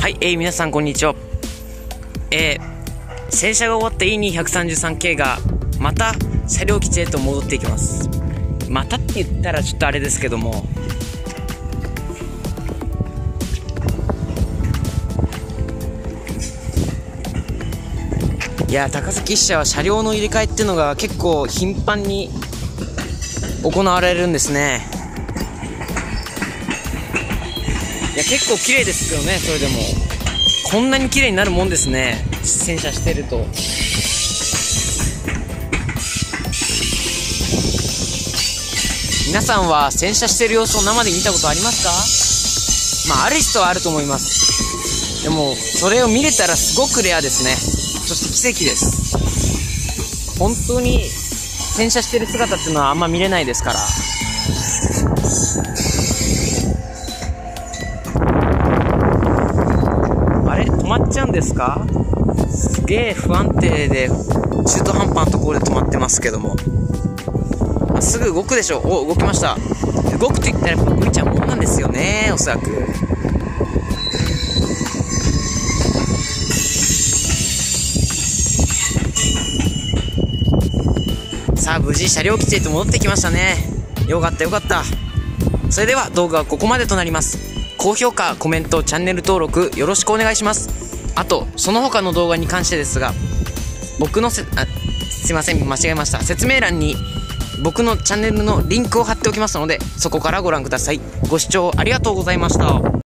はい、えー、皆さんこんにちは。えー、洗車が終わった E233K が、また車両基地へと戻っていきます。またって言ったらちょっとあれですけども、いや高崎支社は車両の入れ替えっていうのが結構頻繁に行われるんですねいや結構綺麗ですよねそれでも。こんなに綺麗になるもんですね。洗車してると。皆さんは洗車してる様子を生で見たことありますか？まあある人はあると思います。でもそれを見れたらすごくレアですね。そして奇跡です。本当に洗車してる姿っていうのはあんま見れないですから。あれ止まっちゃうんですか？すげえ不安定で中途半端なところで止まってますけども。すぐ動くでしょ？お、動きました。動くと言ったらやっぱ動いちゃうもんなんですよね、おそらく。さあ無事車両基地へと戻ってきましたねよかったよかったそれでは動画はここまでとなります高評価コメントチャンネル登録よろしくお願いしますあとその他の動画に関してですが僕のせあすいません間違えました。説明欄に僕のチャンネルのリンクを貼っておきますのでそこからご覧ください。ご視聴ありがとうございました。